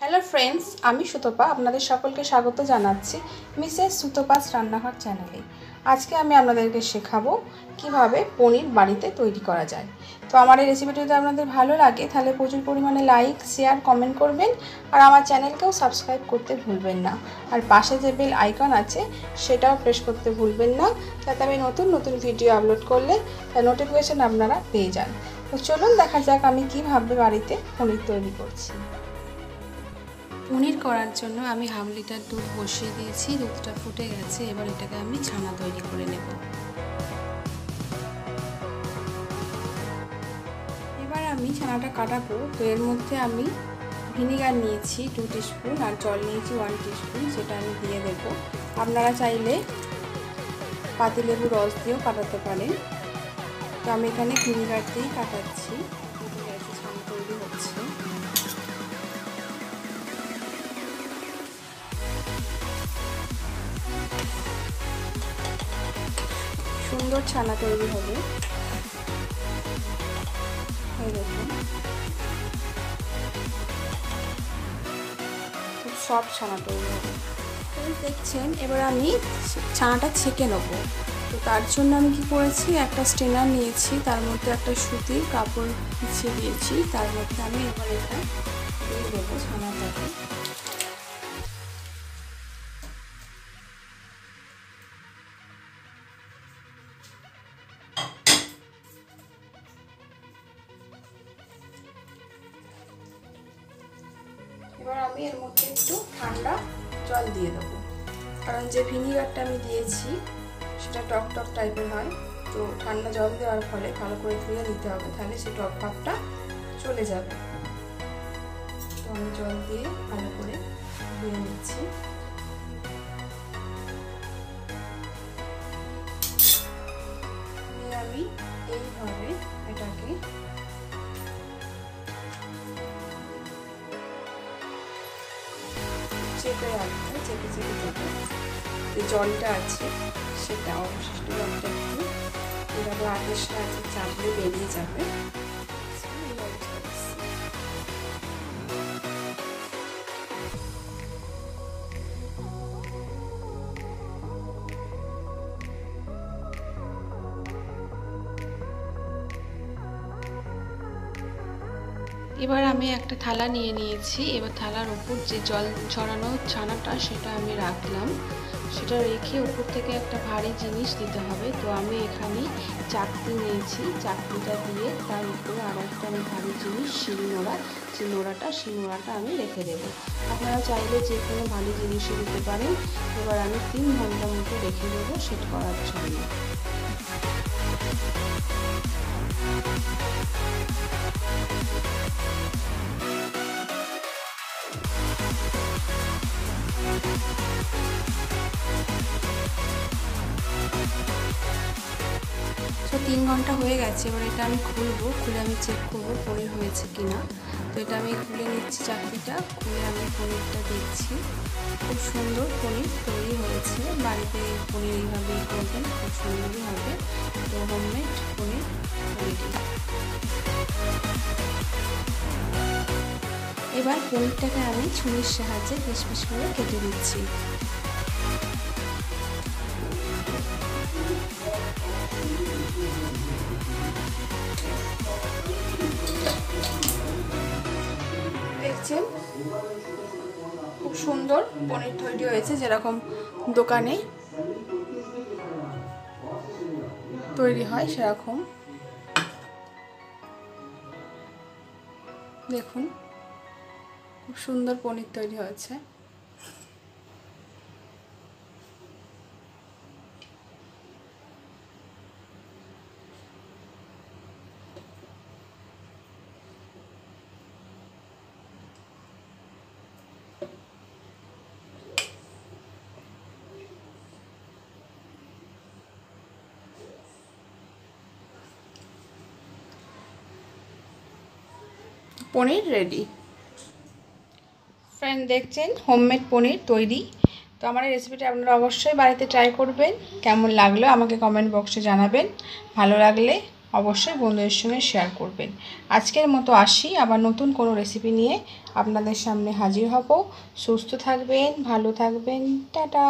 Hello friends আমি সুতপা আপনাদের সকলকে স্বাগত জানাচ্ছি মিসেস সুতপাস রান্নাঘর চ্যানেলে। আজকে আমি আপনাদেরকে শেখাবো কীভাবে পনির বাড়িতে তৈরি করা যায়। তো আমার এই রেসিপিটি যদি আপনাদের ভালো লাগে, তাহলে প্রচুর পরিমাণে লাইক শেয়ার কমেন্ট করবেন আর আমার চ্যানেলকেও সাবস্ক্রাইব করতে ভুলবেন না। আর পাশে যে বেল আইকন আছে, সেটাও প্রেস করতে ভুলবেন না, যাতে আমি নতুন নতুন ভিডিও আপলোড করলে তার নোটিফিকেশান আপনারা পেয়ে যান। তো চলুন দেখা যাক আমি কীভাবে বাড়িতে পনির তৈরি করছি। পনির করার জন্য আমি হাফ লিটার দুধ বসিয়ে দিয়েছি, দুধটা ফুটে গেছে, এবার এটাকে আমি ছানা তৈরি করে নেব। এবার আমি ছানাটা কাটাবো, তো এর মধ্যে আমি ভিনিগার নিয়েছি টু টিস্পুন আর জল নিয়েছি ওয়ান টিস্পুন, সেটা আমি দিয়ে দেব। আপনারা চাইলে পাতিলেবু রস দিয়েও কাটাতে পারেন। তো আমি এখানে ভিনিগার দিয়েই কাটাচ্ছি। সুন্দর ছানা তৈরি হবে। দেখুন। খুব সব ছানা তৈরি হবে। দেখছেন, এবার আমি ছানাটা ছেঁকে নেব। তো তার জন্য আমি কি করেছি, একটা স্টেনার নিয়েছি, তার মধ্যে একটা সুতির কাপড় বিছিয়ে দিয়েছি, তার মধ্যে আমি এবার এটা দিয়ে এবার আমি এর মধ্যে একটু ঠান্ডা জল দিয়ে দেবো। কারণ যে ভিনিগারটা আমি দিয়েছি, সেটা টক টক টাইপের হয়। তো ঠান্ডা জল দেওয়ার ফলে ভালো করে ধুয়ে নিতে হবে, তাহলে সেই টক ভাবটা চলে যাবে। তো আমি জল দিয়ে ভালো করে ধুয়ে নিচ্ছি। চেপে চেপে চেপে চেপে যে জলটা আছে সেটা অবশিষ্ট জলটা একটু। এভাবে আদেশ আছে, চাপলে বেরিয়ে যাবে। এবার আমি একটা থালা নিয়ে নিয়েছি। এবার থালার উপর যে জল ছড়ানো ছানাটা, সেটা আমি রাখলাম। সেটা রেখে উপর থেকে একটা ভারী জিনিস দিতে হবে। তো আমি এখানে চাকতি নিয়েছি। চাকতিটা দিয়ে তার উপরে আর একটা আমি ভারী জিনিস, শিল নোড়া। যে নোড়াটা, সেই নোড়াটা আমি রেখে দেব। আপনারা চাইলে যে কোনো ভারী জিনিসও দিতে পারেন। এবার আমি তিন ঘণ্টা মতো রেখে দেবো সেট করার জন্য। তো তিন ঘণ্টা হয়ে গেছে, এবার এটা আমি খুলবো, খুলে আমি চেক করব পনির হয়েছে কি না তো এটা আমি খুলে নিচ্ছি চাকরিটা খুলে আমি পনিরটা দেখছি। খুব সুন্দর পনির তৈরি হয়েছে, বাড়িতে পনির এইভাবেই করবেন, খুব সুন্দরই হবে। তো হোমমেড পনির রেডি এবার পনিরটাকে আমি ছুরির সাহায্যে পিস পিস করে কেটে দিচ্ছি খুব সুন্দর পনির তৈরি হয়েছে যেরকম দোকানে তৈরি হয় সেরকম। দেখুন, খুব সুন্দর পনির তৈরি হয়েছে। পনির রেডি ফ্রেন্ড দেখছেন হোমমেড পনির তৈরি। তো আমার এই রেসিপিটা আপনারা অবশ্যই বাড়িতে ট্রাই করবেন। কেমন লাগল আমাকে কমেন্ট বক্সে জানাবেন। ভালো লাগলে অবশ্যই বন্ধুদের সঙ্গে শেয়ার করবেন। আজকের মতো আসি, আবার নতুন কোনো রেসিপি নিয়ে আপনাদের সামনে হাজির হব। সুস্থ থাকবেন, ভালো থাকবেন, টাটা।